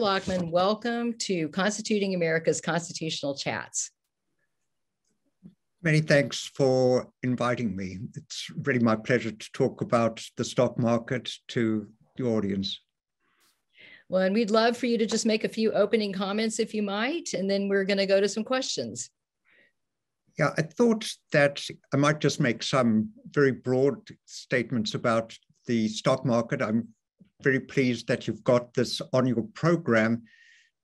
Dr. Lachman, welcome to Constituting America's Constitutional Chats. Many thanks for inviting me. It's really my pleasure to talk about the stock market to the audience. Well, and we'd love for you to just make a few opening comments if you might, and then we're going to go to some questions. Yeah, I thought that I might just make some very broad statements about the stock market. I'm very pleased that you've got this on your program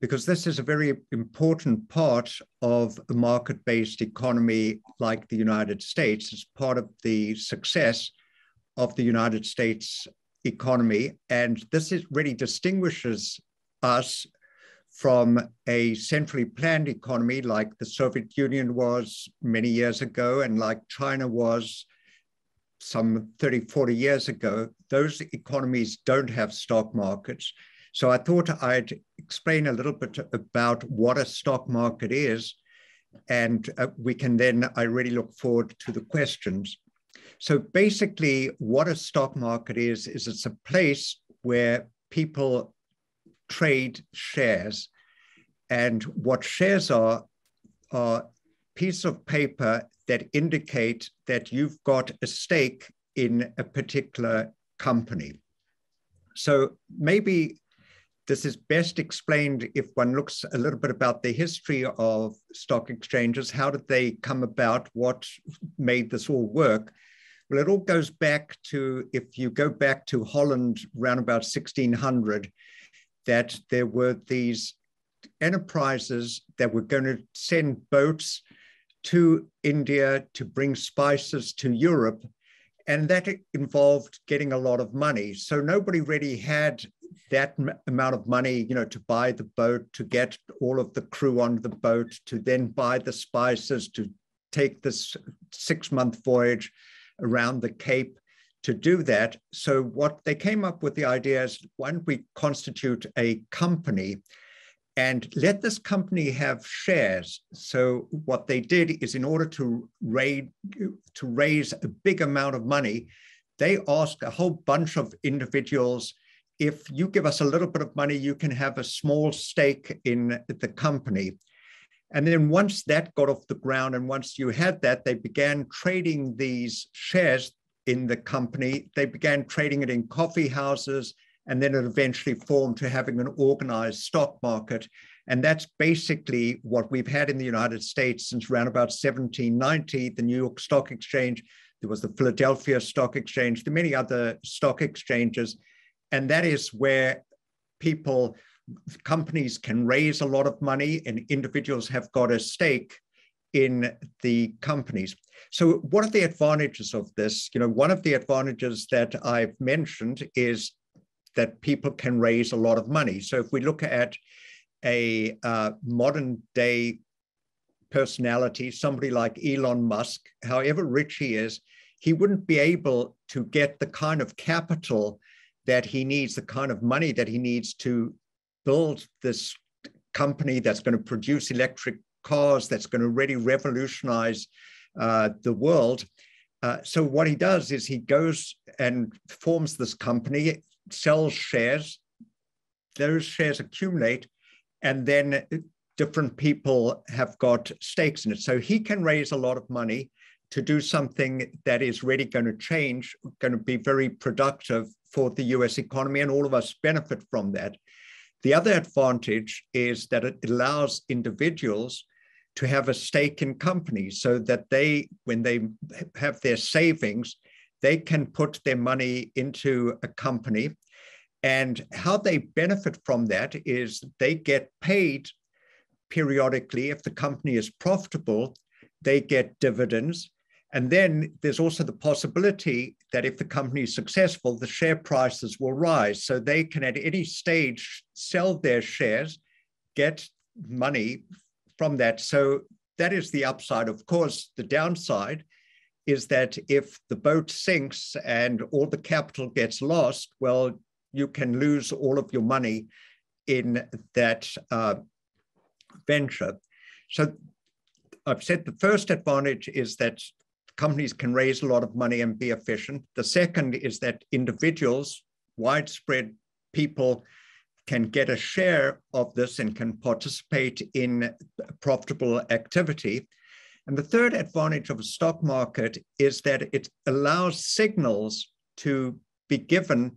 because this is a very important part of a market based economy like the United States. It's part of the success of the United States economy. And this is, really distinguishes us from a centrally planned economy like the Soviet Union was many years ago and like China was some 30, 40 years ago. Those economies don't have stock markets. So I thought I'd explain a little bit about what a stock market is. And uh, we can then, I really look forward to the questions. So basically, what a stock market is, is it's a place where people trade shares. And what shares are, are piece of paper that indicate that you've got a stake in a particular company. So maybe this is best explained if one looks a little bit about the history of stock exchanges. How did they come about? What made this all work? Well, it all goes back to, if you go back to Holland around about 1600, that there were these enterprises that were going to send boats to India to bring spices to Europe. And that involved getting a lot of money. So nobody really had that m- amount of money, you know, to buy the boat, to get all of the crew on the boat, to then buy the spices, to take this six month voyage around the Cape to do that. So, what they came up with the idea is why don't we constitute a company and let this company have shares? So, what they did is, in order to raise, to raise a big amount of money, they asked a whole bunch of individuals if you give us a little bit of money, you can have a small stake in the company. And then once that got off the ground, and once you had that, they began trading these shares in the company. They began trading it in coffee houses, and then it eventually formed to having an organized stock market. And that's basically what we've had in the United States since around about 1790, the New York Stock Exchange. There was the Philadelphia Stock Exchange, the many other stock exchanges. And that is where people companies can raise a lot of money and individuals have got a stake in the companies. So what are the advantages of this? You know, one of the advantages that I've mentioned is that people can raise a lot of money. So if we look at a uh, modern day personality, somebody like Elon Musk, however rich he is, he wouldn't be able to get the kind of capital that he needs, the kind of money that he needs to build this company that's going to produce electric cars, that's going to really revolutionize uh, the world. Uh, so what he does is he goes and forms this company, sells shares. Those shares accumulate, and then different people have got stakes in it. So he can raise a lot of money to do something that is really going to change, going to be very productive for the US economy, and all of us benefit from that. The other advantage is that it allows individuals to have a stake in companies so that they, when they have their savings, they can put their money into a company. And how they benefit from that is they get paid periodically. If the company is profitable, they get dividends. And then there's also the possibility that if the company is successful, the share prices will rise. So they can at any stage sell their shares, get money from that. So that is the upside. Of course, the downside is that if the boat sinks and all the capital gets lost, well, you can lose all of your money in that uh, venture. So I've said the first advantage is that companies can raise a lot of money and be efficient. The second is that individuals, widespread people, can get a share of this and can participate in profitable activity. And the third advantage of a stock market is that it allows signals to be given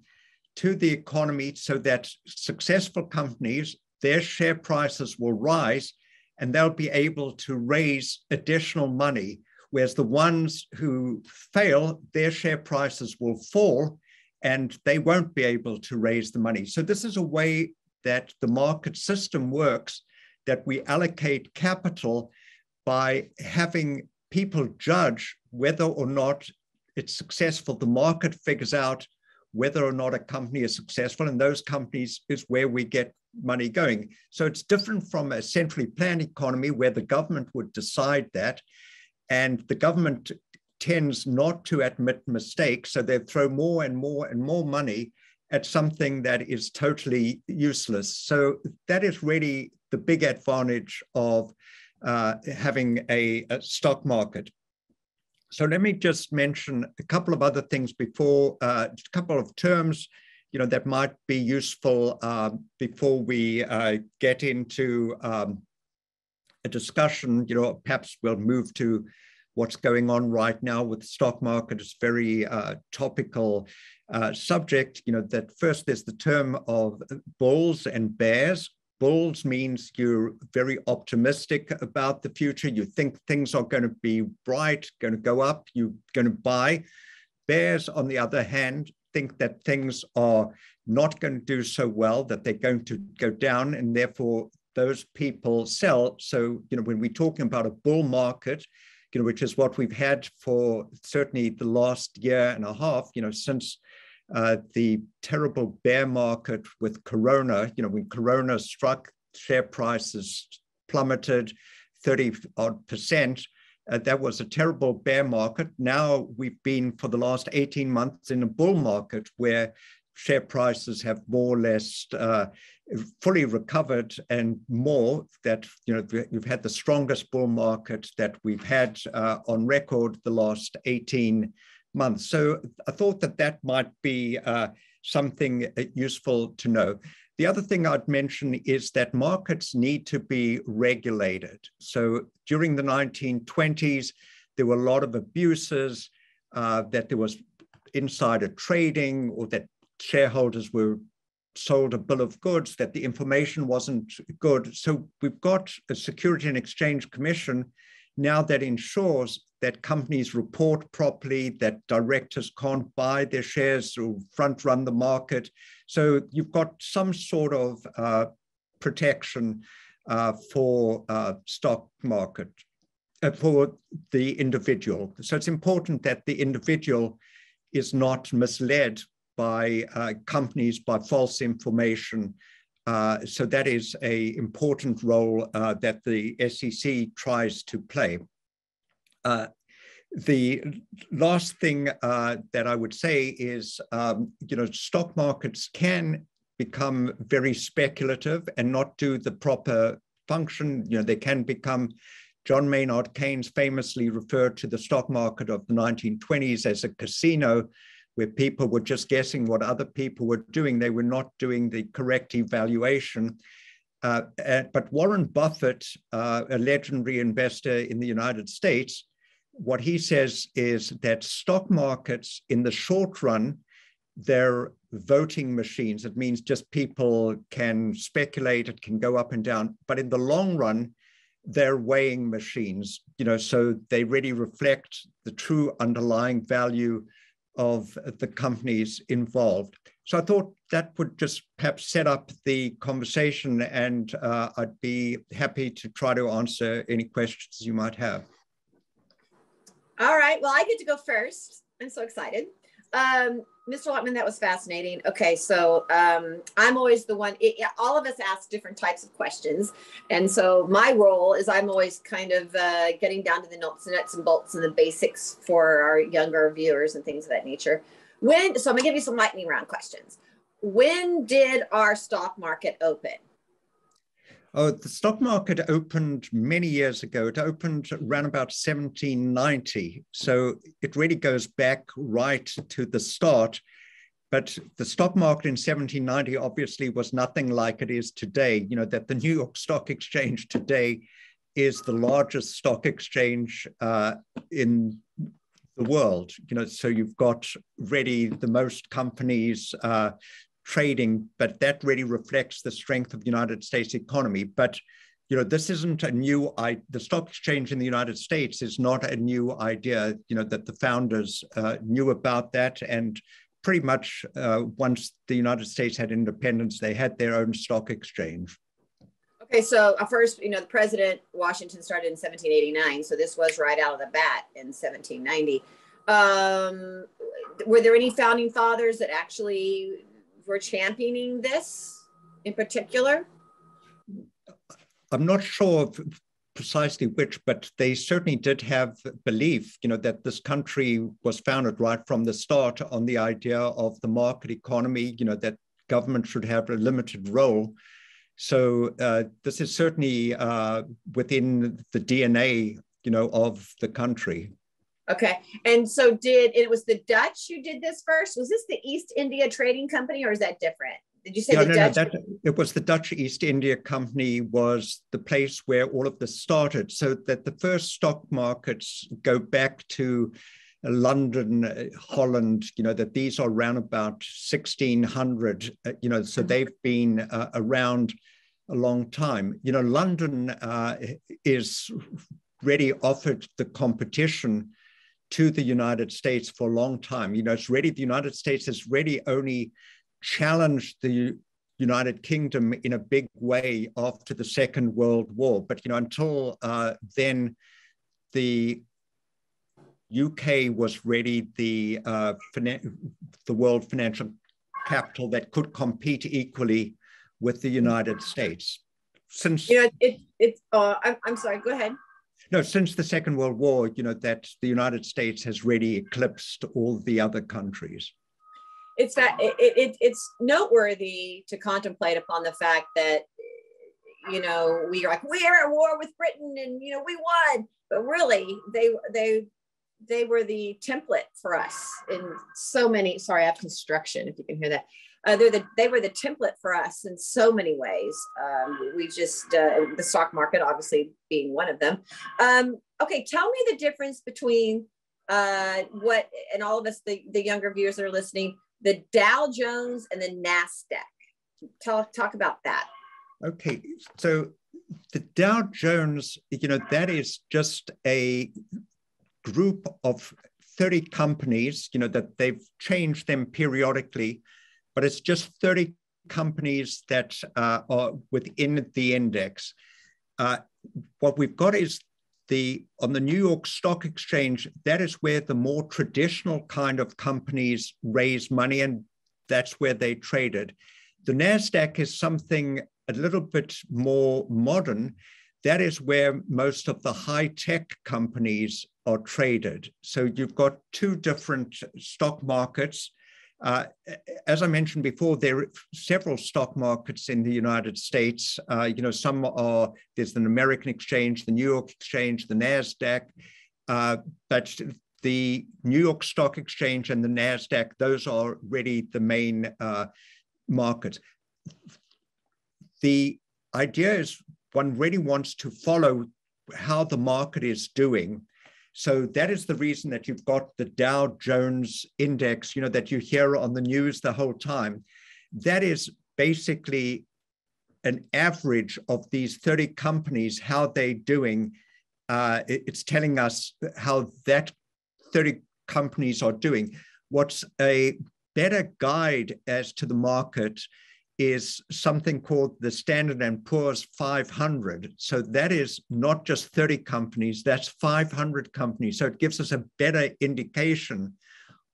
to the economy so that successful companies, their share prices will rise and they'll be able to raise additional money. Whereas the ones who fail, their share prices will fall and they won't be able to raise the money. So, this is a way that the market system works that we allocate capital by having people judge whether or not it's successful. The market figures out whether or not a company is successful, and those companies is where we get money going. So it's different from a centrally planned economy where the government would decide that, and the government tends not to admit mistakes, so they throw more and more and more money at something that is totally useless. So that is really the big advantage of uh, having a, a, stock market. So let me just mention a couple of other things before, uh, a couple of terms, you know, that might be useful uh, before we uh, get into um, a discussion. You know, perhaps we'll move to what's going on right now with the stock market. It's very uh, topical uh, subject. You know, that first there's the term of bulls and bears. Bulls means you're very optimistic about the future. You think things are going to be bright, going to go up, you're going to buy. Bears, on the other hand, think that things are not going to do so well, that they're going to go down, and therefore those people sell. So, you know, when we're talking about a bull market, you know, which is what we've had for certainly the last year and a half, you know, since uh, the terrible bear market with Corona. You know, when Corona struck, share prices plummeted 30 odd percent. Uh, that was a terrible bear market. Now we've been for the last 18 months in a bull market where share prices have more or less uh, fully recovered and more that you know we've had the strongest bull market that we've had uh, on record the last 18 months. So I thought that that might be uh, something uh, useful to know. The other thing I'd mention is that markets need to be regulated. So during the 1920s, there were a lot of abuses, uh, that there was insider trading or that shareholders were sold a bill of goods, that the information wasn't good. So we've got a Security and Exchange Commission now that ensures that companies report properly, that directors can't buy their shares or front run the market. So you've got some sort of uh, protection uh, for uh, stock market, uh, for the individual. So it's important that the individual is not misled by uh, companies by false information. Uh, so that is a important role that the SEC tries to play. Uh, the last thing uh, that I would say is, um, you know, stock markets can become very speculative and not do the proper function. You know, they can become. John Maynard Keynes famously referred to the stock market of the 1920s as a casino where people were just guessing what other people were doing. They were not doing the correct evaluation. Uh, but Warren Buffett, uh, a legendary investor in the United States, what he says is that stock markets in the short run, they're voting machines. It means just people can speculate, it can go up and down. But in the long run, they're weighing machines, you know, so they really reflect the true underlying value of the companies involved. So I thought that would just perhaps set up the conversation, and uh, I'd be happy to try to answer any questions you might have. All right. Well, I get to go first. I'm so excited. Um, Mr. Lachman, that was fascinating. Okay, so um, I'm always the one, it, all of us ask different types of questions. And so my role is I'm always kind of uh, getting down to the nuts and nuts and bolts and the basics for our younger viewers and things of that nature. When, so I'm gonna give you some lightning round questions. When did our stock market open? Oh, the stock market opened many years ago. It opened around about 1790. So it really goes back right to the start. but the stock market in 1790 obviously was nothing like it is today. You know, that the New York Stock Exchange today is the largest stock exchange uh, in the world. You know, so you've got really the most companies uh, trading, but that really reflects the strength of the United States economy. But you know, this isn't a new, I, the stock exchange in the United States is not a new idea, you know, that the founders uh, knew about that. And pretty much uh, once the United States had independence, they had their own stock exchange. Okay, so uh, first, you know, the president Washington started in 1789, so this was right out of the bat in 1790. Um, were there any founding fathers that actually were championing this in particular? I'm not sure precisely which, but they certainly did have belief, you know, that this country was founded right from the start on the idea of the market economy, you know, that government should have a limited role. So uh, this is certainly uh, within the DNA, you know, of the country. Okay, and so did it was the Dutch who did this first? Was this the East India Trading Company, or is that different? Did you say the no, Dutch? No, that, it was the Dutch East India Company was the place where all of this started. So that the first stock markets go back to London, Holland, you know, that these are around about 1600, uh, you know, so mm-hmm. they've been uh, around a long time. You know, London uh, is really offered the competition to the United States for a long time. You know, it's really, the United States has really only challenged the United Kingdom in a big way after the Second World War. But you know, until uh, then, the UK was really the uh, the world financial capital that could compete equally with the United States. Since you know, it, it uh, I'm, I'm sorry. Go ahead. No, since the Second World War, you know that the United States has really eclipsed all the other countries. It's that it, it, it's noteworthy to contemplate upon the fact that you know we are like we are at war with britain and you know we won. But really they they they were the template for us in so many sorry i have construction if you can hear that uh, they're the, they were the template for us in so many ways um, we just uh, the stock market obviously being one of them um, okay tell me the difference between uh, what and all of us the, the younger viewers that are listening the Dow Jones and the NASDAQ. Talk, talk about that. Okay, so the Dow Jones, you know, that is just a group of 30 companies, you know, that they've changed them periodically, but it's just 30 companies that uh, are within the index. Uh, what we've got is the on the New York Stock Exchange, that is where the more traditional kind of companies raise money, and that's where they traded. The Nasdaq is something a little bit more modern. That is where most of the high tech companies are traded. So you've got two different stock markets. Uh, as I mentioned before, there are several stock markets in the United States. Uh, you know, some are, there's an American exchange, the New York exchange, the NASDAQ, uh, but the New York Stock Exchange and the NASDAQ, those are really the main uh, markets. The idea is one really wants to follow how the market is doing so that is the reason that you've got the Dow Jones index, you know, that you hear on the news the whole time. That is basically an average of these 30 companies, how they're doing. Uh, it's telling us how that 30 companies are doing. What's a better guide as to the market is something called the Standard and Poor's 500. So that is not just 30 companies, that's 500 companies. So it gives us a better indication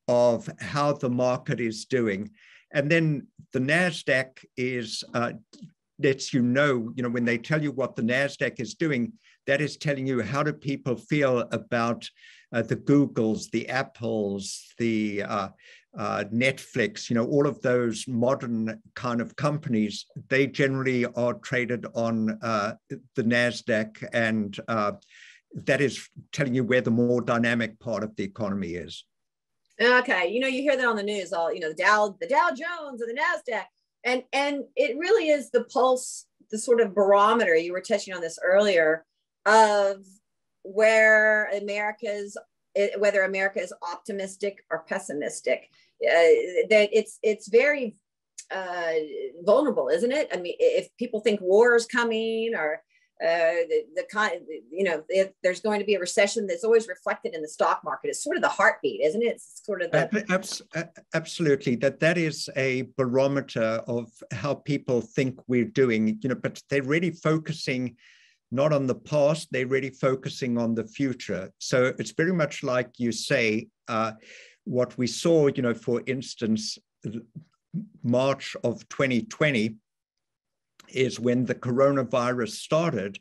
of how the market is doing. And then the NASDAQ is, uh, lets you know, you know, when they tell you what the NASDAQ is doing, that is telling you how do people feel about uh, the Googles, the Apples, the uh, uh, Netflix, you know, all of those modern kind of companies, they generally are traded on uh, the NASDAQ, and uh, that is telling you where the more dynamic part of the economy is. Okay, you know, you hear that on the news, all you know, the Dow, the Dow Jones, and the Nasdaq, and and it really is the pulse, the sort of barometer. You were touching on this earlier of where America's whether America is optimistic or pessimistic. Uh, that it's it's very uh, vulnerable, isn't it? I mean, if people think war is coming or uh, the, the kind, you know, if there's going to be a recession, that's always reflected in the stock market. It's sort of the heartbeat, isn't it? It's sort of the absolutely that that is a barometer of how people think we're doing. You know, but they're really focusing not on the past; they're really focusing on the future. So it's very much like you say. Uh, what we saw, you know, for instance, March of 2020 is when the coronavirus started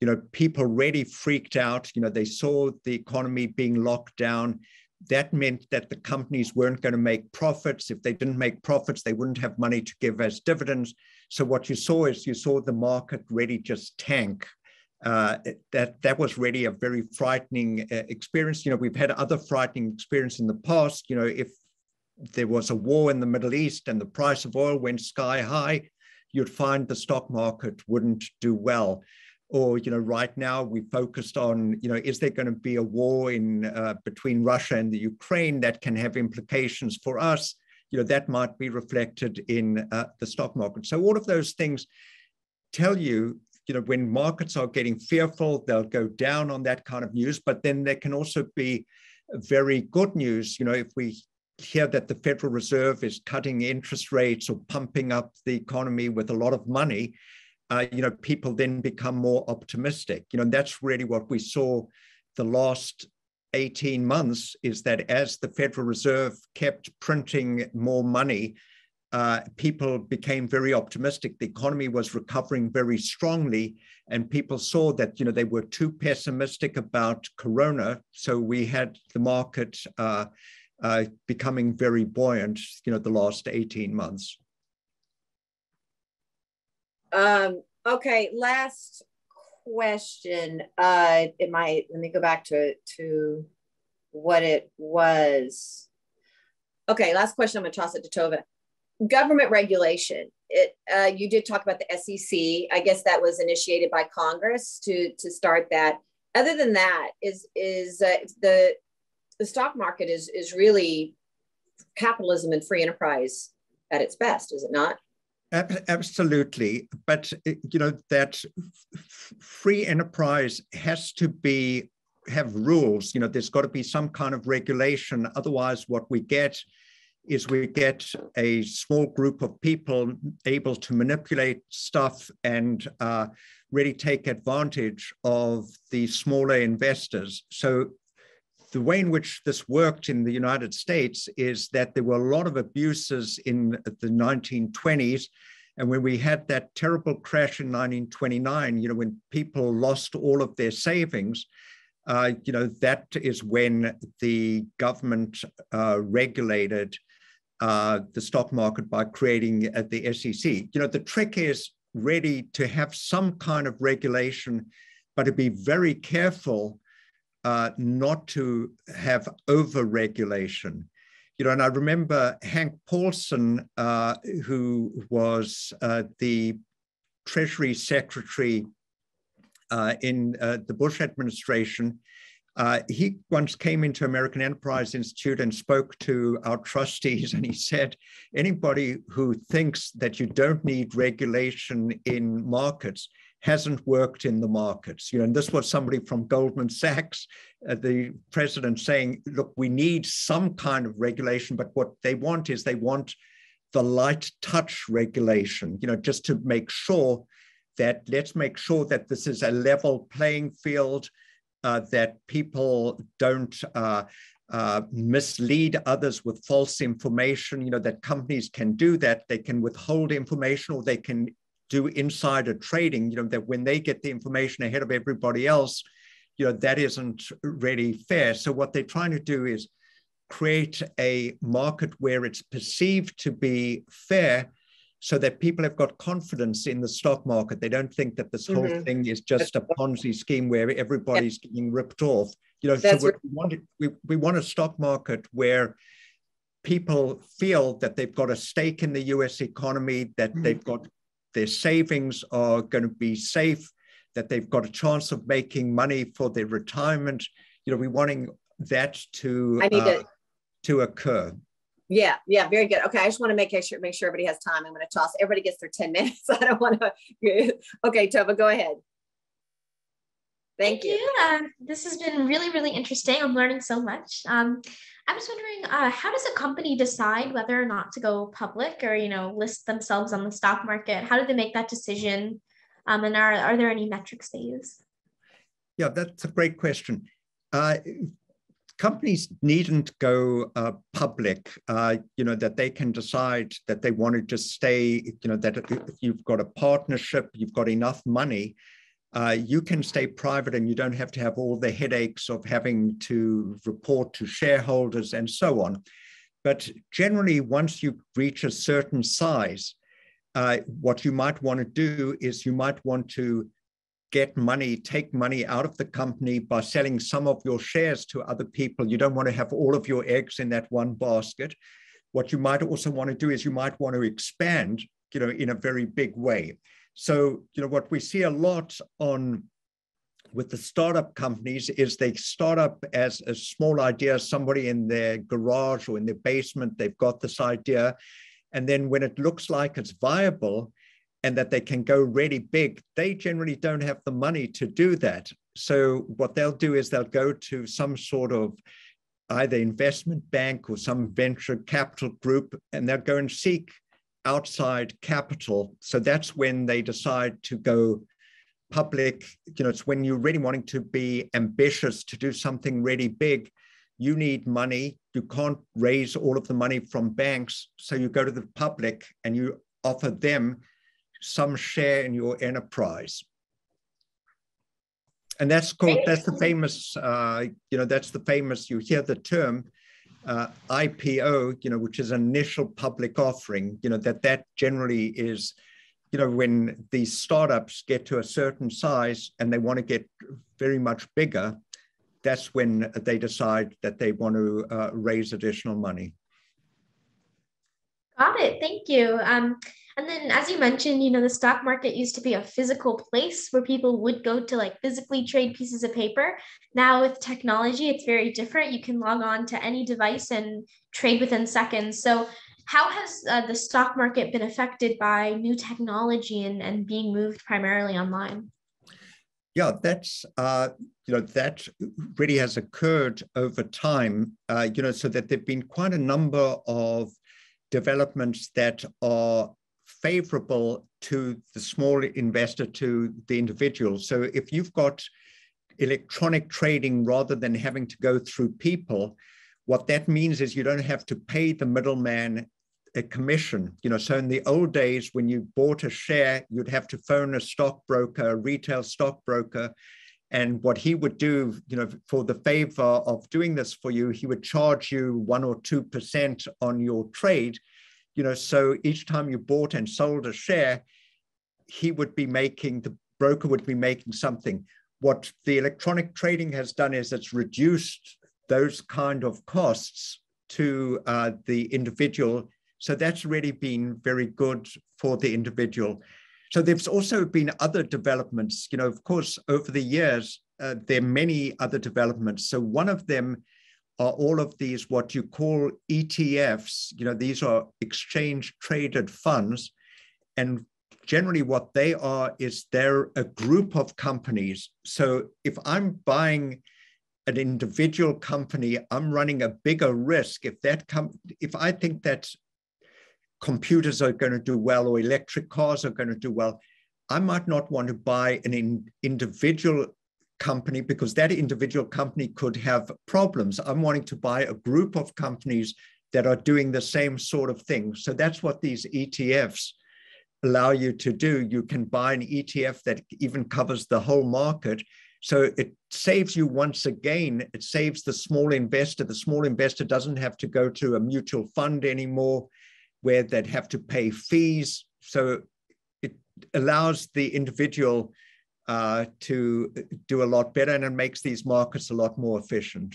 you know people really freaked out you know they saw the economy being locked down. That meant that the companies weren't going to make profits. If they didn't make profits they wouldn't have money to give as dividends. So what you saw is you saw the market really just tank uh, that that was really a very frightening uh, experience you know we've had other frightening experience in the past you know if there was a war in the middle east and the price of oil went sky high you'd find the stock market wouldn't do well. Or, you know, right now we focused on, you know, is there going to be a war in uh, between Russia and the Ukraine that can have implications for us? You know, that might be reflected in uh, the stock market. So all of those things tell you, you know, when markets are getting fearful, they'll go down on that kind of news. But then there can also be very good news. You know, if we hear that the Federal Reserve is cutting interest rates or pumping up the economy with a lot of money, uh, you know, people then become more optimistic. You know, and that's really what we saw the last 18 months is that as the Federal Reserve kept printing more money, uh, people became very optimistic. The economy was recovering very strongly, and people saw that you know they were too pessimistic about Corona. So we had the market uh, uh, becoming very buoyant, you know, the last 18 months. Um, okay, last question. Uh, it might, let me go back to, to what it was. Okay, last question. I'm going to toss it to Tova. Government regulation. It, uh, you did talk about the SEC. I guess that was initiated by Congress to to start that. Other than that, is is uh, the the stock market is is really capitalism and free enterprise at its best, is it not? Absolutely, but you know that free enterprise has to be have rules. You know, there's got to be some kind of regulation. Otherwise, what we get is we get a small group of people able to manipulate stuff and uh, really take advantage of the smaller investors. So the way in which this worked in the United States is that there were a lot of abuses in the 1920s. And when we had that terrible crash in 1929, you know, when people lost all of their savings, uh, you know, that is when the government uh, regulated uh, the stock market by creating uh, the SEC. You know, the trick is really to have some kind of regulation, but to be very careful uh, not to have over-regulation. You know, and I remember Hank Paulson, uh, who was uh, the Treasury Secretary uh, in the Bush administration, uh, he once came into American Enterprise Institute and spoke to our trustees, and he said, anybody who thinks that you don't need regulation in markets hasn't worked in the markets. You know, and this was somebody from Goldman Sachs, uh, the president saying, look, we need some kind of regulation, but what they want is they want the light touch regulation, you know, just to make sure that let's make sure that this is a level playing field, uh, that people don't uh, uh, mislead others with false information, you know, that companies can do that. They can withhold information or they can do insider trading, you know, that when they get the information ahead of everybody else, you know, that isn't really fair. So what they're trying to do is create a market where it's perceived to be fair so that people have got confidence in the stock market. They don't think that this whole mm-hmm. thing is just a Ponzi scheme where everybody's yeah. getting ripped off. You know, That's so we want, we, we want a stock market where people feel that they've got a stake in the US economy, that mm-hmm. they've got their savings are going to be safe, that they've got a chance of making money for their retirement. You know, we're wanting that to, uh, to, to occur. Yeah, yeah, very good. Okay, I just want to make sure make sure everybody has time. I'm going to toss. Everybody gets their ten minutes. I don't want to. okay, Tova, go ahead. Thank, Thank you. you. Uh, this has been really, really interesting. I'm learning so much. Um, I was wondering, uh, how does a company decide whether or not to go public or you know list themselves on the stock market? How do they make that decision? Um, and are are there any metrics they use? Yeah, that's a great question. Uh, companies needn't go uh, public, uh, you know, that they can decide that they want to just stay, you know, that if you've got a partnership, you've got enough money, uh, you can stay private and you don't have to have all the headaches of having to report to shareholders and so on. But generally, once you reach a certain size, uh, what you might want to do is you might want to get money, take money out of the company by selling some of your shares to other people. You don't want to have all of your eggs in that one basket. What you might also want to do is you might want to expand, you know, in a very big way. So, you know, what we see a lot on with the startup companies is they start up as a small idea, somebody in their garage or in their basement, they've got this idea. And then when it looks like it's viable, and that they can go really big, they generally don't have the money to do that. So what they'll do is they'll go to some sort of either investment bank or some venture capital group, and they'll go and seek outside capital. So that's when they decide to go public. You know, it's when you're really wanting to be ambitious to do something really big. You need money. You can't raise all of the money from banks. So you go to the public and you offer them some share in your enterprise. And that's called, that's the famous, uh, you know, that's the famous, you hear the term uh, IPO, you know, which is initial public offering, you know, that that generally is, you know, when these startups get to a certain size and they want to get very much bigger, that's when they decide that they want to uh, raise additional money. Got it. Thank you. Um, and then, as you mentioned, you know, the stock market used to be a physical place where people would go to like physically trade pieces of paper. Now, with technology, it's very different. You can log on to any device and trade within seconds. So, how has uh, the stock market been affected by new technology and, and being moved primarily online? Yeah, that's uh, you know that really has occurred over time. Uh, you know, so that there've been quite a number of developments that are favorable to the small investor, to the individual. So if you've got electronic trading rather than having to go through people, what that means is you don't have to pay the middleman a commission. You know, so in the old days, when you bought a share, you'd have to phone a stockbroker, a retail stockbroker, and what he would do, you know, for the favor of doing this for you, he would charge you one or two percent on your trade. You know, so each time you bought and sold a share, he would be making the broker would be making something. What the electronic trading has done is it's reduced those kind of costs to uh, the individual. So that's really been very good for the individual. So there's also been other developments. You know, of course, over the years, uh, there are many other developments. So one of them are all of these what you call ETFs. You know, these are exchange traded funds, and generally what they are is they're a group of companies. So if I'm buying an individual company, I'm running a bigger risk if that com- if I think that computers are going to do well or electric cars are going to do well. I might not want to buy an in, individual company because that individual company could have problems. I'm wanting to buy a group of companies that are doing the same sort of thing. So that's what these ETFs allow you to do. You can buy an ETF that even covers the whole market. So it saves you once again, it saves the small investor. The small investor doesn't have to go to a mutual fund anymore where they'd have to pay fees. So it allows the individual uh, to do a lot better and it makes these markets a lot more efficient.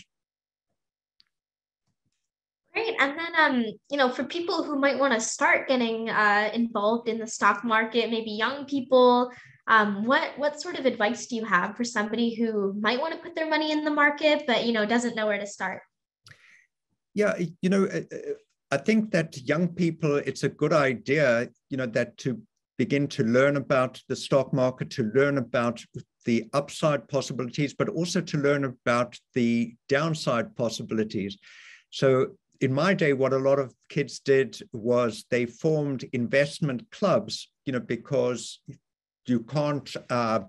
Great. And then um, you know, for people who might want to start getting uh, involved in the stock market, maybe young people, um, what what sort of advice do you have for somebody who might want to put their money in the market, but you know doesn't know where to start? Yeah, you know, I think that young people, it's a good idea, you know, that to begin to learn about the stock market, to learn about the upside possibilities, but also to learn about the downside possibilities. So in my day, what a lot of kids did was they formed investment clubs, you know, because you can't, uh,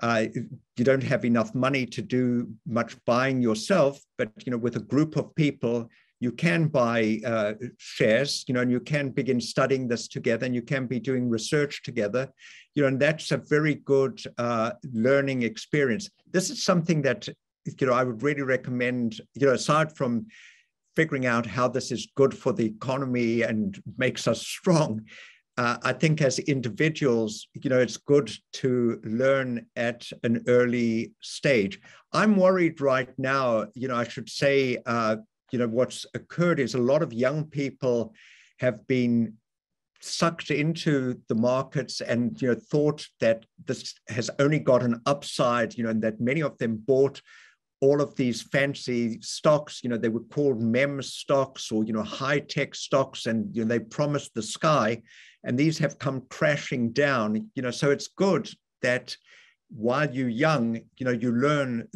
uh, you don't have enough money to do much buying yourself, but, you know, with a group of people, you can buy uh, shares, you know, and you can begin studying this together and you can be doing research together, you know, and that's a very good uh, learning experience. This is something that, you know, I would really recommend, you know, aside from figuring out how this is good for the economy and makes us strong, uh, I think as individuals, you know, it's good to learn at an early stage. I'm worried right now, you know, I should say, uh, you know, what's occurred is a lot of young people have been sucked into the markets and, you know, thought that this has only got an upside, you know, and that many of them bought all of these fancy stocks, you know, they were called meme stocks or, you know, high tech stocks, and, you know, they promised the sky and these have come crashing down. You know so it's good that while you're young you know you learn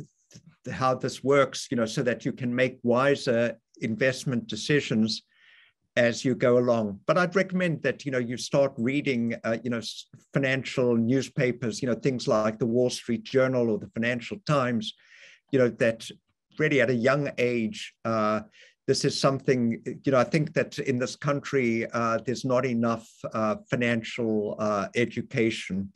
how this works you know so that you can make wiser investment decisions as you go along but i'd recommend that you know you start reading uh, you know financial newspapers you know things like the wall street journal or the financial times you know that really at a young age uh, this is something, you know, I think that in this country, uh, there's not enough uh, financial uh, education.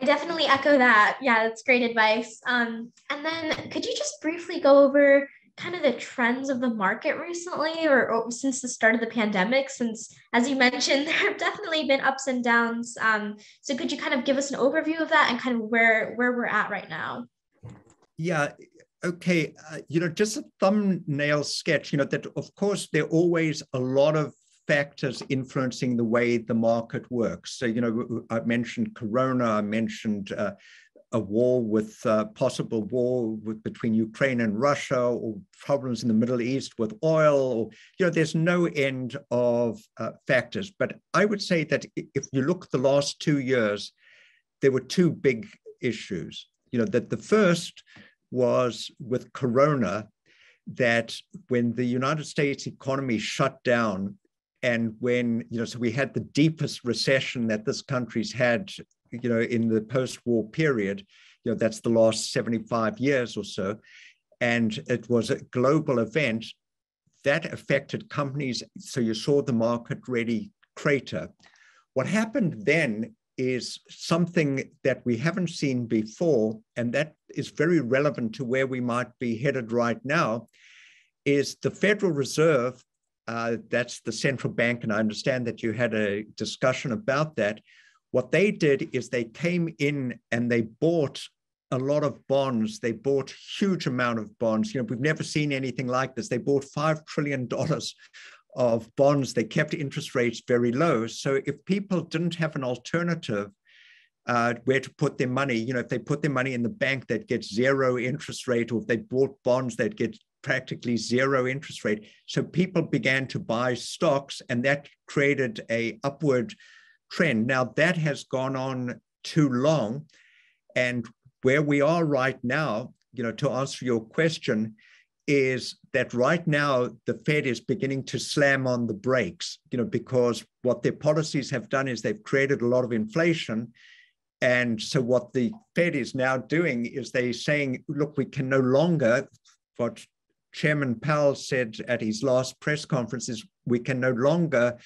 I definitely echo that. Yeah, that's great advice. Um, and then could you just briefly go over kind of the trends of the market recently or, or, since the start of the pandemic since as you mentioned there have definitely been ups and downs um, so could you kind of give us an overview of that and kind of where where we're at right now yeah okay, uh, you know, just a thumbnail sketch, you know, that of course there are always a lot of factors influencing the way the market works. So, you know, I mentioned Corona, I mentioned uh, a war with uh, possible war with, between Ukraine and Russia, or problems in the Middle East with oil, or, you know, there's no end of uh, factors. But I would say that if you look the last two years, there were two big issues. You know, that the first was with Corona that when the United States economy shut down and when, you know, so we had the deepest recession that this country's had, you know, in the post-war period, you know, that's the last 75 years or so. And it was a global event that affected companies. So you saw the market really crater. What happened then is something that we haven't seen before, and that is very relevant to where we might be headed right now, is the Federal Reserve, uh, that's the central bank, and I understand that you had a discussion about that. What they did is they came in and they bought a lot of bonds. They bought huge amount of bonds. You know, we've never seen anything like this. They bought five trillion dollars of bonds, they kept interest rates very low. So if people didn't have an alternative uh, where to put their money, you know, if they put their money in the bank, that gets zero interest rate, or if they bought bonds, that get practically zero interest rate. So people began to buy stocks, and that created a upward trend. Now that has gone on too long, and where we are right now, you know, to answer your question, is that right now the Fed is beginning to slam on the brakes, you know, because what their policies have done is they've created a lot of inflation. And so what the Fed is now doing is they're saying, look, we can no longer, what Chairman Powell said at his last press conference is we can no longer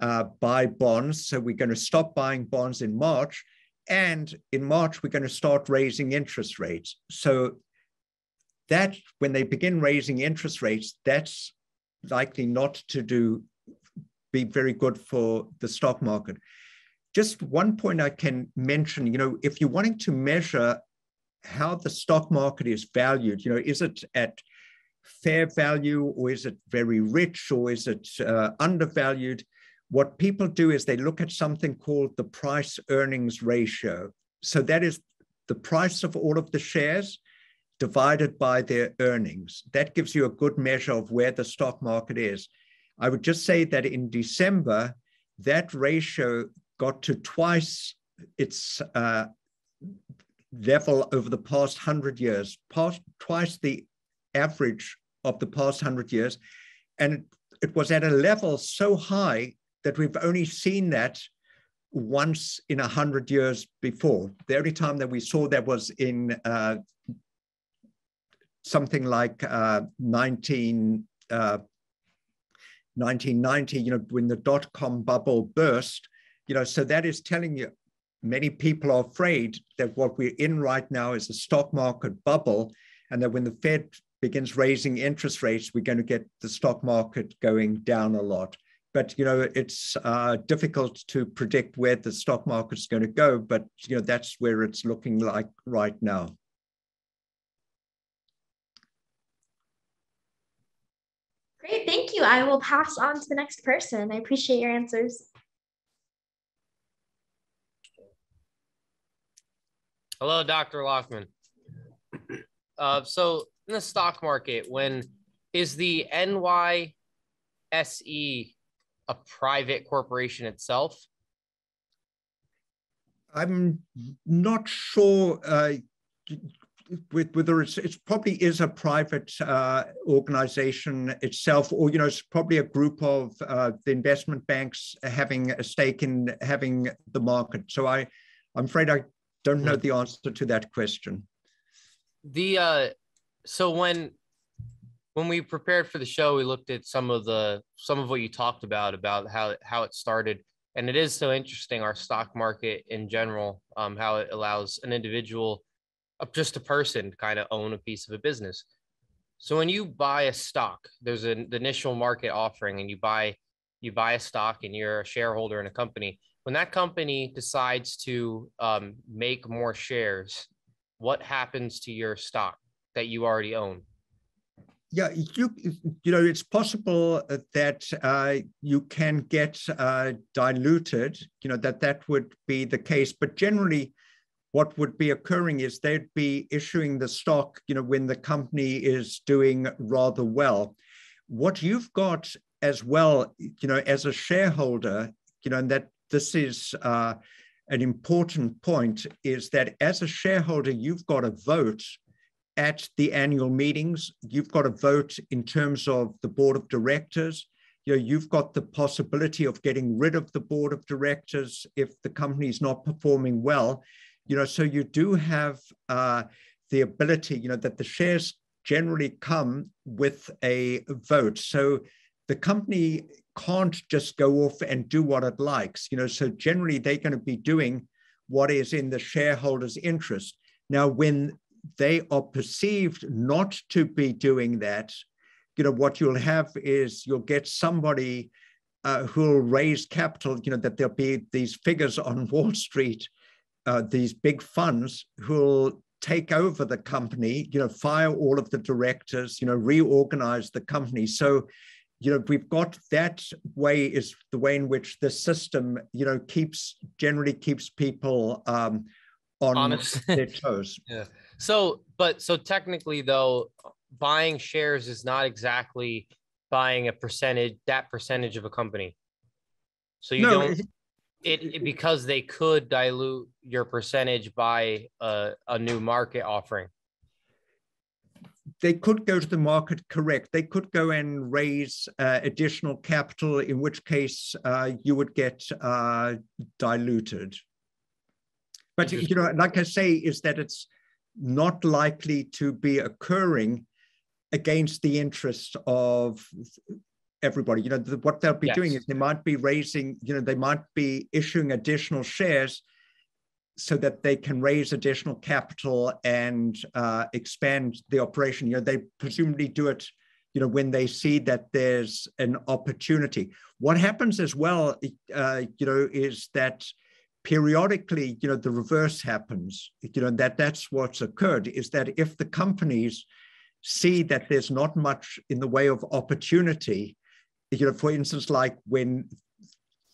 uh, buy bonds. So we're going to stop buying bonds in March. And in March, we're going to start raising interest rates. So that when they begin raising interest rates, that's likely not to do be very good for the stock market. Just one point I can mention, you know, if you're wanting to measure how the stock market is valued, you know, is it at fair value or is it very rich or is it uh, undervalued? What people do is they look at something called the price earnings ratio. So that is the price of all of the shares divided by their earnings. That gives you a good measure of where the stock market is. I would just say that in December, that ratio got to twice its uh, level over the past 100 years, past, twice the average of the past 100 years. And it, it was at a level so high that we've only seen that once in a hundred years before. The only time that we saw that was in uh, something like uh, 19, uh, 1990, you know, when the dot-com bubble burst, you know, so that is telling you many people are afraid that what we're in right now is a stock market bubble and that when the Fed begins raising interest rates, we're going to get the stock market going down a lot. But you know, it's uh, difficult to predict where the stock market is going to go. But you know, that's where it's looking like right now. Great, thank you. I will pass on to the next person. I appreciate your answers. Hello, Dr. Lachman. Uh, so in the stock market, when is the NYSE a private corporation itself? I'm not sure uh, whether it's it probably is a private uh, organization itself, or you know, it's probably a group of uh, the investment banks having a stake in having the market. So I, I'm afraid I don't know the answer to that question. The uh, so when when we prepared for the show, we looked at some of the some of what you talked about about how how it started, and it is so interesting. Our stock market in general, um, how it allows an individual, uh, just a person, to kind of own a piece of a business. So when you buy a stock, there's an the initial market offering, and you buy you buy a stock, and you're a shareholder in a company. When that company decides to um, make more shares, what happens to your stock that you already own? Yeah, you you know it's possible that uh, you can get uh, diluted. You know that that would be the case, but generally, what would be occurring is they'd be issuing the stock. You know when the company is doing rather well. What you've got as well, you know, as a shareholder, you know, and that this is uh, an important point, is that as a shareholder, you've got a vote at the annual meetings. You've got a vote in terms of the board of directors. You know, you've got the possibility of getting rid of the board of directors if the company is not performing well. You know, so you do have uh, the ability, you know, that the shares generally come with a vote. So the company can't just go off and do what it likes. You know, so generally they're going to be doing what is in the shareholders' interest. Now, when they are perceived not to be doing that, you know, what you'll have is you'll get somebody uh, who'll raise capital, you know, that there'll be these figures on Wall Street, uh, these big funds who'll take over the company, you know, fire all of the directors, you know, reorganize the company. So, you know, we've got that way is the way in which the system, you know, keeps generally keeps people um, on Honest. their toes. yeah. So, but so technically, though, buying shares is not exactly buying a percentage that percentage of a company. So you no, don't. It, it, because they could dilute your percentage by a, a new market offering they could go to the market correct they could go and raise uh, additional capital in which case uh, you would get uh, diluted but you know like i say is that it's not likely to be occurring against the interest of everybody. You know, the, what they'll be yes. doing is they might be raising, you know, they might be issuing additional shares so that they can raise additional capital and uh, expand the operation. You know, they presumably do it, you know, when they see that there's an opportunity. What happens as well, uh, you know, is that periodically, you know, the reverse happens. You know, that that's what's occurred is that if the companies see that there's not much in the way of opportunity. You know, for instance, like when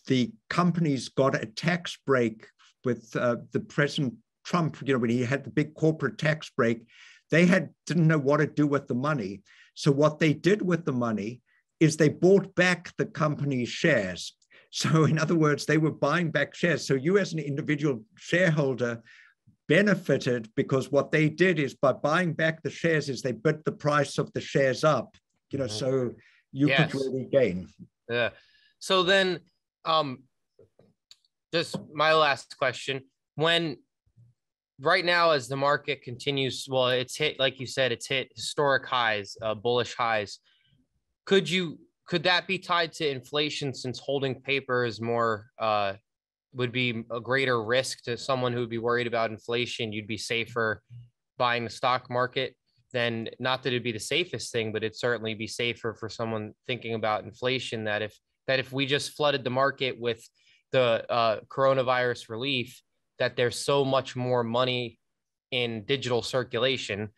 the companies got a tax break with uh, the President Trump, you know, when he had the big corporate tax break, they had didn't know what to do with the money. So what they did with the money is they bought back the company's shares. So in other words, they were buying back shares. So you as an individual shareholder benefited because what they did is by buying back the shares is they bid the price of the shares up, you know, so you yes. could really gain. Yeah. So then um just my last question. When right now as the market continues well it's hit like you said it's hit historic highs uh, bullish highs could you could that be tied to inflation since holding paper is more uh, would be a greater risk to someone who would be worried about inflation? You'd be safer buying the stock market then not that it'd be the safest thing but it'd certainly be safer for someone thinking about inflation that if that if we just flooded the market with the uh, coronavirus relief that there's so much more money in digital circulation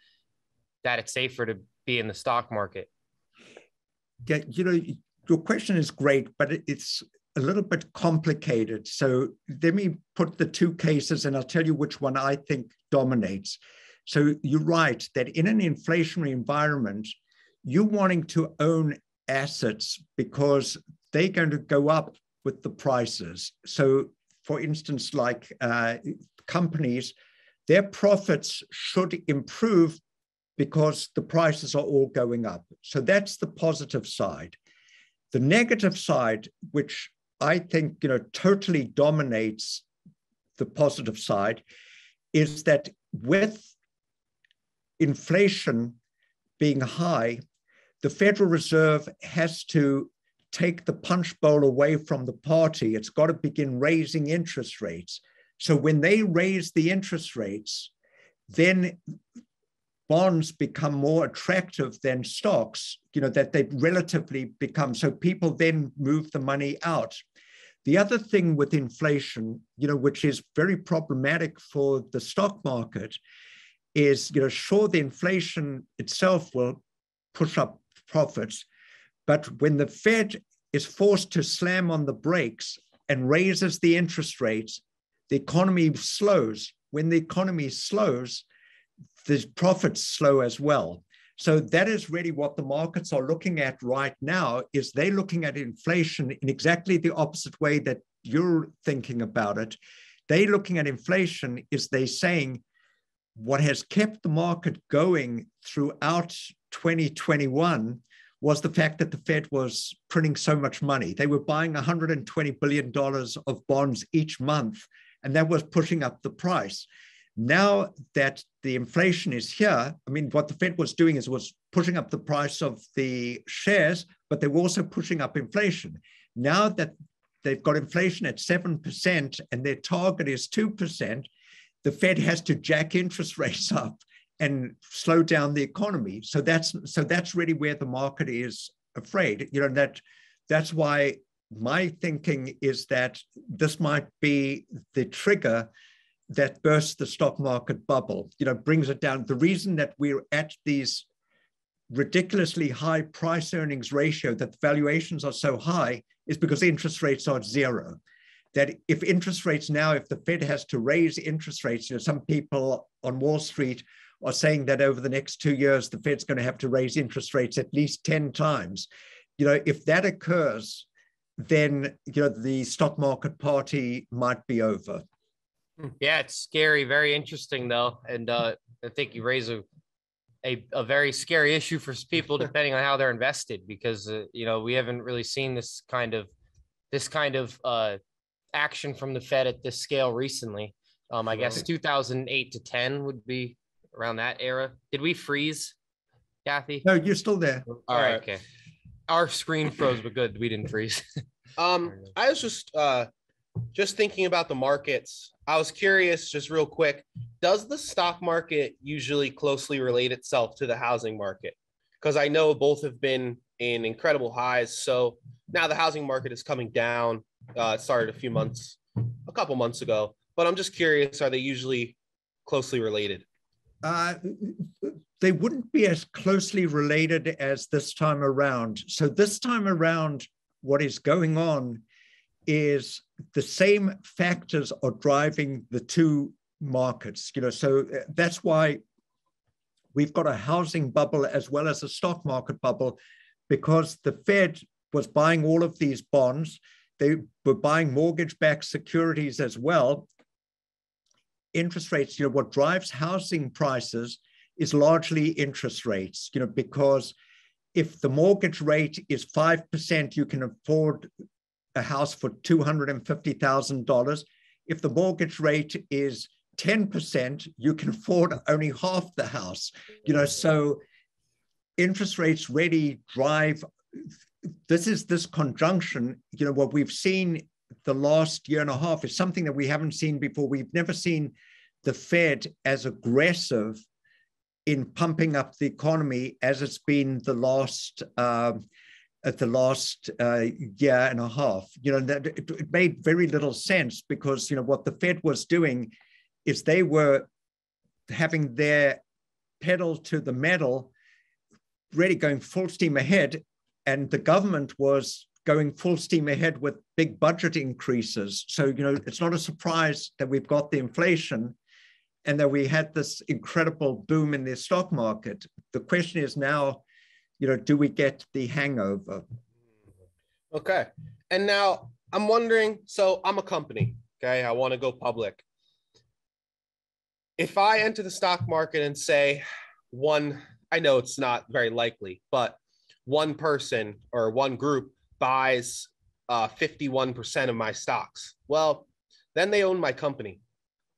that it's safer to be in the stock market yeah, you know, your question is great, but it's a little bit complicated. So let me put the two cases and I'll tell you which one I think dominates. So you're right that in an inflationary environment, you're wanting to own assets because they're going to go up with the prices. So, for instance, like uh, companies, their profits should improve because the prices are all going up. So that's the positive side. The negative side, which I think you know totally dominates the positive side, is that with inflation being high, the Federal Reserve has to take the punch bowl away from the party. It's got to begin raising interest rates. So when they raise the interest rates, then bonds become more attractive than stocks, you know, that they relatively become. So people then move the money out. The other thing with inflation, you know, which is very problematic for the stock market, is, you know, sure, the inflation itself will push up profits, but when the Fed is forced to slam on the brakes and raises the interest rates, the economy slows. When the economy slows, the profits slow as well. So that is really what the markets are looking at right now is they're looking at inflation in exactly the opposite way that you're thinking about it. They're looking at inflation is they saying what has kept the market going throughout 2021 was the fact that the Fed was printing so much money. They were buying $120 billion of bonds each month, and that was pushing up the price. Now that the inflation is here, I mean, what the Fed was doing is was pushing up the price of the shares, but they were also pushing up inflation. Now that they've got inflation at 7% and their target is 2%, the Fed has to jack interest rates up and slow down the economy. So that's so that's really where the market is afraid. You know, that that's why my thinking is that this might be the trigger that bursts the stock market bubble, you know, brings it down. The reason that we're at these ridiculously high price earnings ratio, that the valuations are so high, is because interest rates are zero. That if interest rates now, if the Fed has to raise interest rates, you know, some people on Wall Street are saying that over the next two years, the Fed's going to have to raise interest rates at least 10 times. You know, if that occurs, then you know the stock market party might be over. Hmm. Yeah, it's scary, very interesting though, and uh, I think you raise a, a, a very scary issue for people depending on how they're invested because uh, you know we haven't really seen this kind of this kind of uh, action from the Fed at this scale recently. Um, I guess 2008 to 10 would be around that era. Did we freeze, Kathy? No, you're still there. All right, okay. Our screen froze, but good, we didn't freeze. um, I was just uh, just thinking about the markets I was curious, just real quick, does the stock market usually closely relate itself to the housing market? Because I know both have been in incredible highs. So now the housing market is coming down. Uh, it started a few months, a couple months ago. But I'm just curious, are they usually closely related? Uh, they wouldn't be as closely related as this time around. So this time around, what is going on is the same factors are driving the two markets. You know, so uh, that's why we've got a housing bubble as well as a stock market bubble, because the Fed was buying all of these bonds. They were buying mortgage-backed securities as well. Interest rates, you know, what drives housing prices is largely interest rates, you know, because if the mortgage rate is 5%, you can afford a house for $250,000. If the mortgage rate is 10%, you can afford only half the house. You know, so interest rates really drive this is this conjunction, you know, what we've seen the last year and a half is something that we haven't seen before. We've never seen the Fed as aggressive in pumping up the economy as it's been the last uh, at the last uh, year and a half. You know, that it, it made very little sense because you know what the Fed was doing is they were having their pedal to the metal, really going full steam ahead, and the government was going full steam ahead with big budget increases. So you know, it's not a surprise that we've got the inflation and that we had this incredible boom in the stock market. The question is now, you know, do we get the hangover? Okay. And now I'm wondering so I'm a company, okay? I want to go public. If I enter the stock market and say one, I know it's not very likely, but one person or one group buys uh, 51% of my stocks, well, then they own my company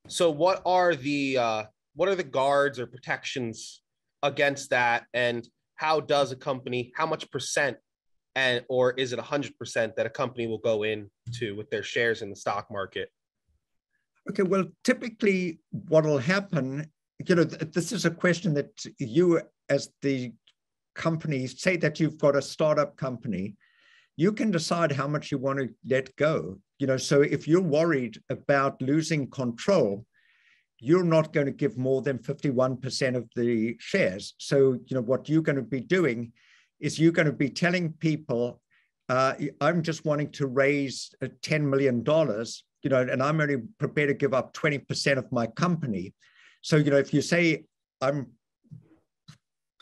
so what are the uh, what are the guards or protections against that, and how does a company how much percent and or is it 100% that a company will go into with their shares in the stock market? Okay, well, typically what will happen, you know, th- this is a question that you as the company say that you've got a startup company, you can decide how much you want to let go you know so if you're worried about losing control you're not going to give more than 51% of the shares. So you know what you're going to be doing is you're going to be telling people uh, i'm just wanting to raise uh, $10 million you know and i'm only prepared to give up 20% of my company. So you know if you say i'm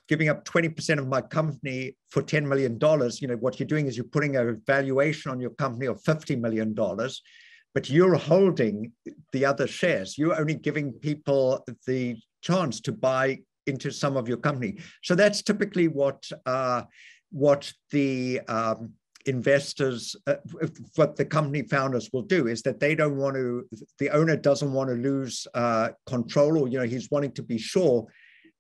giving up 20% of my company for $10 million, you know, what you're doing is you're putting a valuation on your company of $50 million, but you're holding the other shares. You're only giving people the chance to buy into some of your company. So that's typically what uh, what the um, investors, uh, what the company founders will do is that they don't want to, the owner doesn't want to lose uh, control or, you know, he's wanting to be sure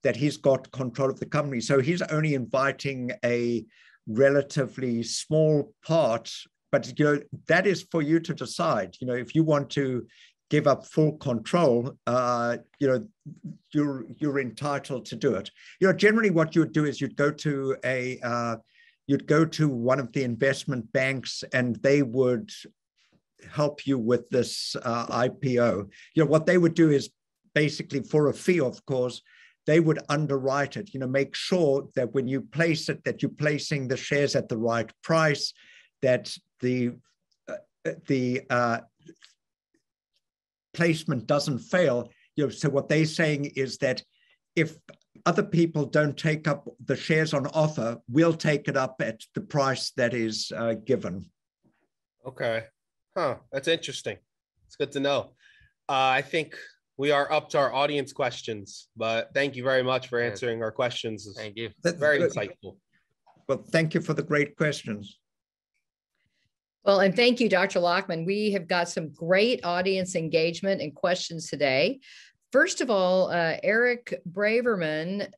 that he's got control of the company. So he's only inviting a relatively small part, but you know that is for you to decide. You know, if you want to give up full control, uh, you know, you're you're entitled to do it. You know, generally what you would do is you'd go to a uh, you'd go to one of the investment banks and they would help you with this uh, IPO. You know, what they would do is basically for a fee, of course, they would underwrite it, you know, make sure that when you place it, that you're placing the shares at the right price, that the, uh, the uh, placement doesn't fail. You know, so what they're saying is that if other people don't take up the shares on offer, we'll take it up at the price that is uh, given. Okay. Huh. That's interesting. It's good to know. Uh, I think we are up to our audience questions. But thank you very much for answering our questions. Thank you. That's very insightful. Well, thank you for the great questions. Well, and thank you, Dr. Lachman. We have got some great audience engagement and questions today. First of all, uh, Eric Braverman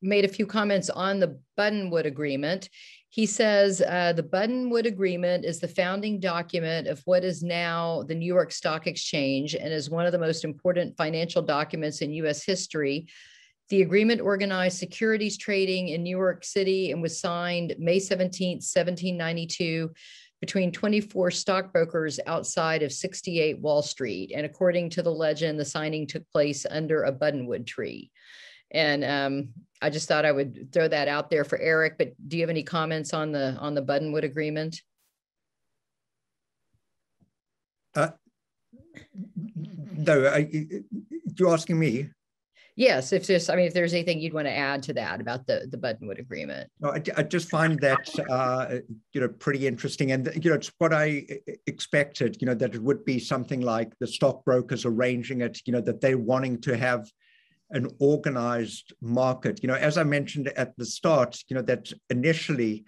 made a few comments on the Buttonwood Agreement. He says uh, the Buttonwood Agreement is the founding document of what is now the New York Stock Exchange and is one of the most important financial documents in US history. The agreement organized securities trading in New York City and was signed May 17, 1792, between 24 stockbrokers outside of 68 Wall Street. And according to the legend, the signing took place under a buttonwood tree. And um, I just thought I would throw that out there for Eric. But do you have any comments on the on the Buttonwood agreement? Uh, no, I, you're asking me. Yes, if there's, I mean, if there's anything you'd want to add to that about the the Buttonwood agreement. No, I, I just find that uh, you know pretty interesting, and you know it's what I expected. You know that it would be something like the stockbrokers arranging it. You know that they're wanting to have an organized market. You know, as I mentioned at the start, you know that initially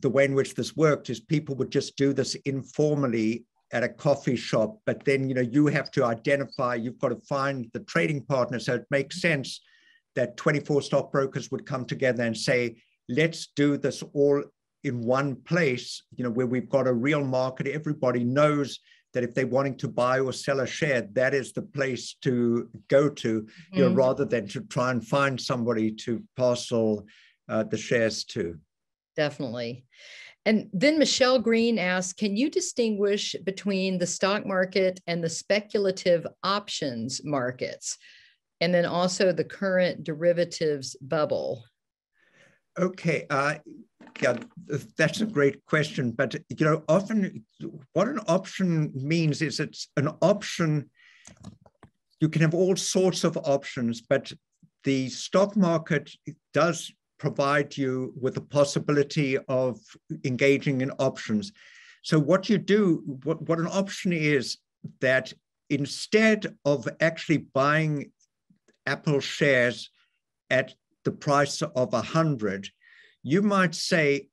the way in which this worked is people would just do this informally at a coffee shop, but then you know you have to identify, you've got to find the trading partner. So it makes sense that 24 stockbrokers would come together and say, let's do this all in one place, you know, where we've got a real market. Everybody knows that if they're wanting to buy or sell a share, that is the place to go to, you know, mm. rather than to try and find somebody to parcel uh, the shares to. Definitely. And then Michelle Green asks Can you distinguish between the stock market and the speculative options markets? And then also the current derivatives bubble? Okay. Uh, yeah, that's a great question. But, you know, often what an option means is it's an option. You can have all sorts of options, but the stock market does provide you with the possibility of engaging in options. So what you do, what, what an option is that instead of actually buying Apple shares at the price of 100, you might say,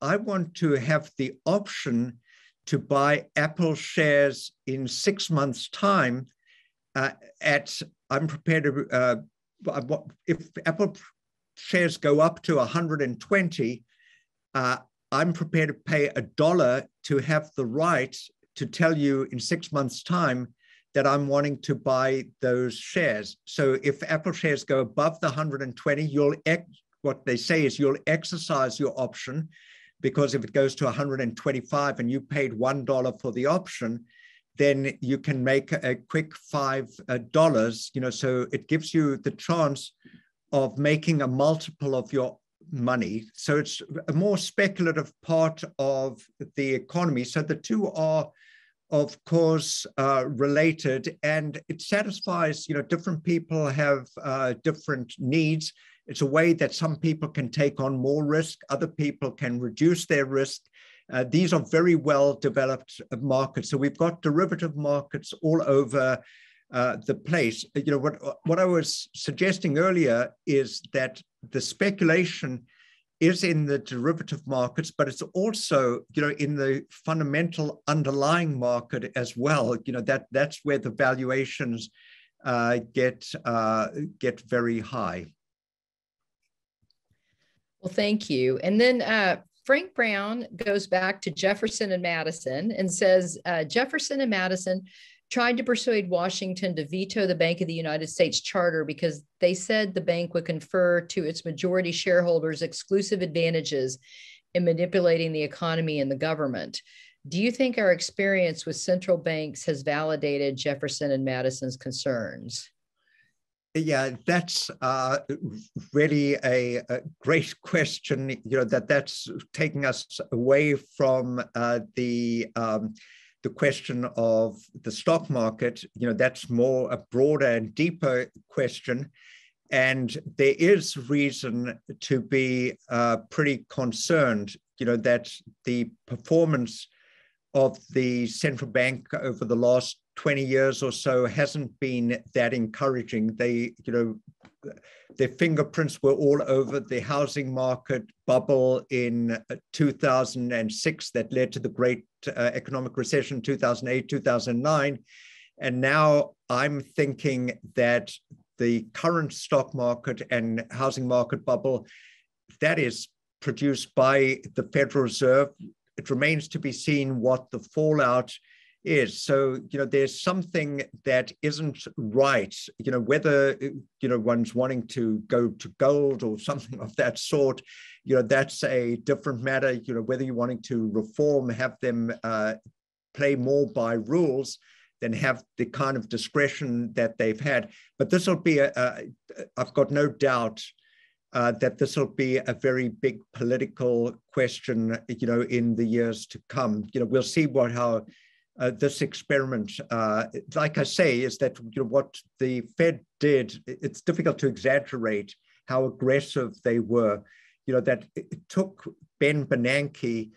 I want to have the option to buy Apple shares in six months' time uh, at, I'm prepared to, uh, if Apple shares go up to 120, uh, I'm prepared to pay a dollar to have the right to tell you in six months' time that I'm wanting to buy those shares. So if Apple shares go above the 120, you'll ex- what they say is you'll exercise your option because if it goes to 125 and you paid one dollar for the option, then you can make a quick five uh, dollars. You know, so it gives you the chance of making a multiple of your money. So it's a more speculative part of the economy. So the two are, of course, uh, related, and it satisfies. You know, different people have uh, different needs. It's a way that some people can take on more risk, other people can reduce their risk. Uh, these are very well developed markets. So we've got derivative markets all over uh, the place. You know, what, what I was suggesting earlier is that the speculation is in the derivative markets, but it's also, you know, in the fundamental underlying market as well. You know, that that's where the valuations uh, get uh, get very high. Well, thank you. And then uh, Frank Brown goes back to Jefferson and Madison and says uh, Jefferson and Madison tried to persuade Washington to veto the Bank of the United States charter because they said the bank would confer to its majority shareholders exclusive advantages in manipulating the economy and the government. Do you think our experience with central banks has validated Jefferson and Madison's concerns? Yeah, that's uh, really a, a, great question. You know that that's taking us away from uh, the um, the question of the stock market, you know, that's more a broader and deeper question. And there is reason to be uh, pretty concerned, you know, that the performance of the central bank over the last 20 years or so hasn't been that encouraging. They, you know, their fingerprints were all over the housing market bubble in 2006 that led to the great uh, economic recession 2008 2009 and now i'm thinking that the current stock market and housing market bubble that is produced by the federal reserve it remains to be seen what the fallout is. So, you know, there's something that isn't right, you know, whether, you know, one's wanting to go to gold or something of that sort, you know, that's a different matter, you know, whether you're wanting to reform, have them uh, play more by rules, than have the kind of discretion that they've had. But this will be a, a I've got no doubt uh, that this will be a very big political question, you know, in the years to come. You know, we'll see what how uh, this experiment, uh, like I say, is that you know what the Fed did. It's difficult to exaggerate how aggressive they were. You know that it took Ben Bernanke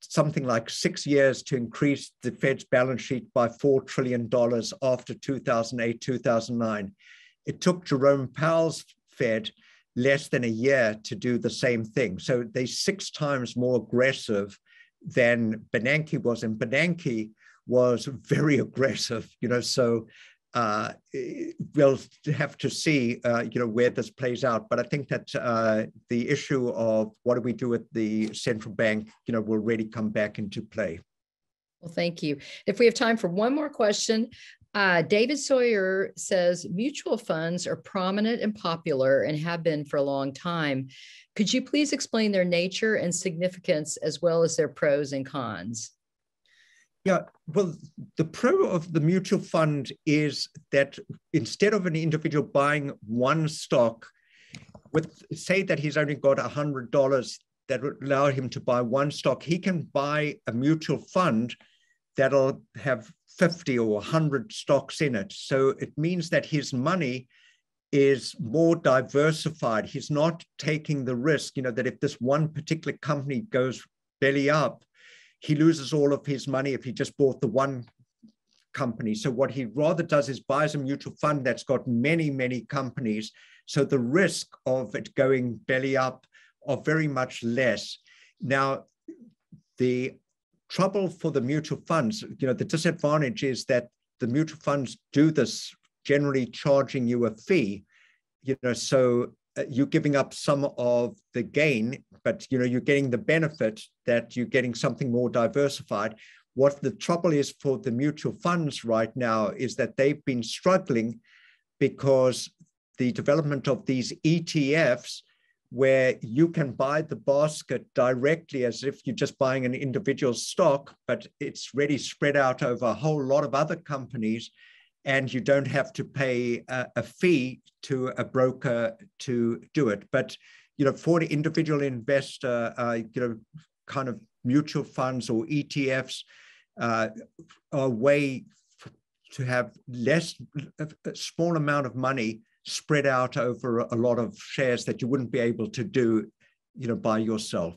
something like six years to increase the Fed's balance sheet by $4 trillion after 2008, 2009. It took Jerome Powell's Fed less than a year to do the same thing. So they're six times more aggressive than Bernanke was. And Bernanke was very aggressive, you know, so uh, we'll have to see, uh, you know, where this plays out. But I think that uh, the issue of what do we do with the central bank, you know, will really come back into play. Well, thank you. If we have time for one more question, uh, David Sawyer says mutual funds are prominent and popular and have been for a long time. Could you please explain their nature and significance as well as their pros and cons? Yeah, well, the pro of the mutual fund is that instead of an individual buying one stock, with say that he's only got a hundred dollars that would allow him to buy one stock, he can buy a mutual fund that'll have 50 or 100 stocks in it. So it means that his money is more diversified. He's not taking the risk, you know, that if this one particular company goes belly up, he loses all of his money if he just bought the one company. So what he rather does is buys a mutual fund that's got many, many companies. So the risk of it going belly up are very much less. Now, the trouble for the mutual funds, you know, the disadvantage is that the mutual funds do this generally charging you a fee, you know, so uh, you're giving up some of the gain, but you know you're getting the benefit that you're getting something more diversified. What the trouble is for the mutual funds right now is that they've been struggling because the development of these ETFs, where you can buy the basket directly as if you're just buying an individual stock, but it's really spread out over a whole lot of other companies and you don't have to pay a, a, fee to a broker to do it. But you know, for the individual investor, uh, you know, kind of mutual funds or ETFs uh, are a way to have less, a small amount of money spread out over a lot of shares that you wouldn't be able to do, you know, by yourself.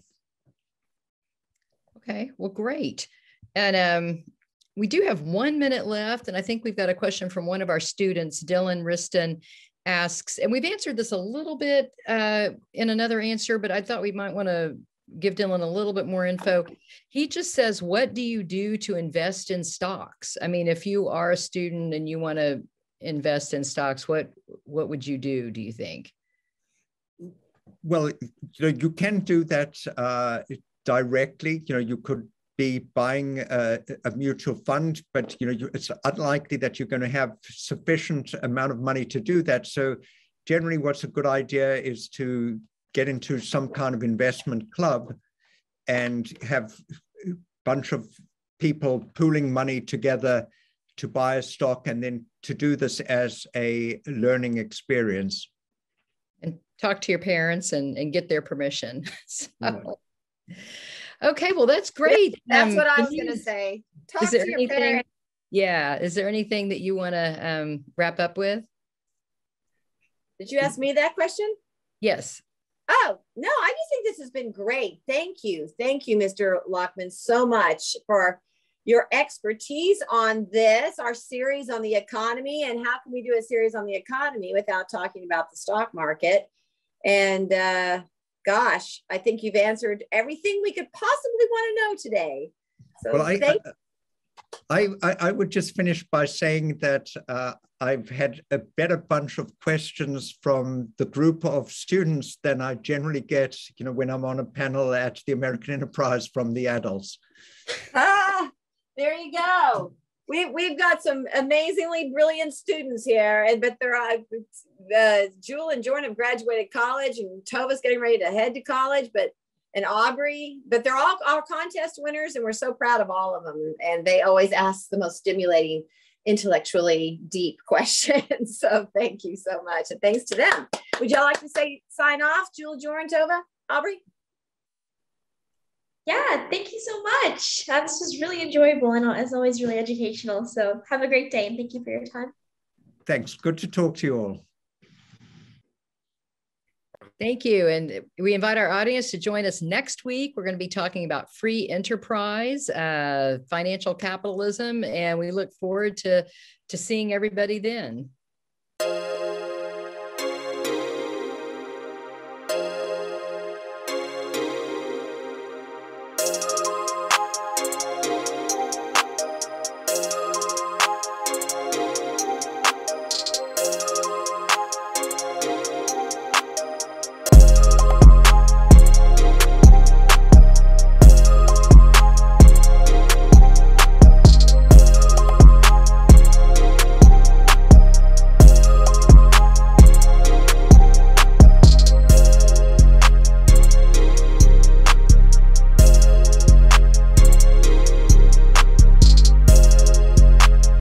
Okay, well, great. And um, we do have one minute left, and I think we've got a question from one of our students, Dylan Riston asks, and we've answered this a little bit uh, in another answer, but I thought we might want to give Dylan a little bit more info. He just says, What do you do to invest in stocks? I mean, if you are a student and you want to invest in stocks, what what would you do, do you think? Well, you know, you can do that uh, directly. You know, you could be buying a, a, mutual fund, but you know you, it's unlikely that you're going to have sufficient amount of money to do that. So generally, what's a good idea is to get into some kind of investment club and have a bunch of people pooling money together to buy a stock and then to do this as a learning experience. And talk to your parents and, and get their permission. so. Okay, well, that's great. That's um, what I was going to say. Talk to your anything, parents. Yeah. Is there anything that you want to um, wrap up with? Did you ask me that question? Yes. Oh, no, I just think this has been great. Thank you. Thank you, Mr. Lachman, so much for your expertise on this, our series on the economy, and how can we do a series on the economy without talking about the stock market? And uh, gosh, I think you've answered everything we could possibly want to know today. So well, I, I, I, I, would just finish by saying that uh, I've had a better bunch of questions from the group of students than I generally get, you know, when I'm on a panel at the American Enterprise from the adults. Ah, there you go we, we've got some amazingly brilliant students here, and but they're uh, Jewel and Jordan have graduated college, and Tova's getting ready to head to college. But and Aubrey, but they're all our contest winners, and we're so proud of all of them. And they always ask the most stimulating, intellectually deep questions. so thank you so much, and thanks to them. Would y'all like to say sign off, Jewel Jordan, Tova, Aubrey? Yeah, thank you so much. Uh, this was really enjoyable and as always, really educational. So have a great day and thank you for your time. Thanks. Good to talk to you all. Thank you. And we invite our audience to join us next week. We're going to be talking about free enterprise, uh, financial capitalism, and we look forward to, to seeing everybody then.